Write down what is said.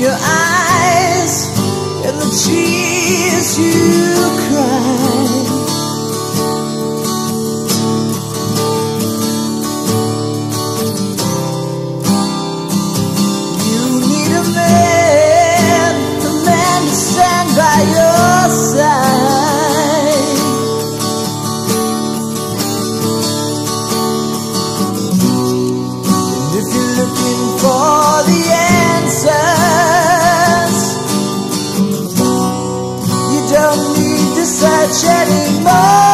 your eyes and the tears you cry. You need a man, a man to stand by your regrets anymore.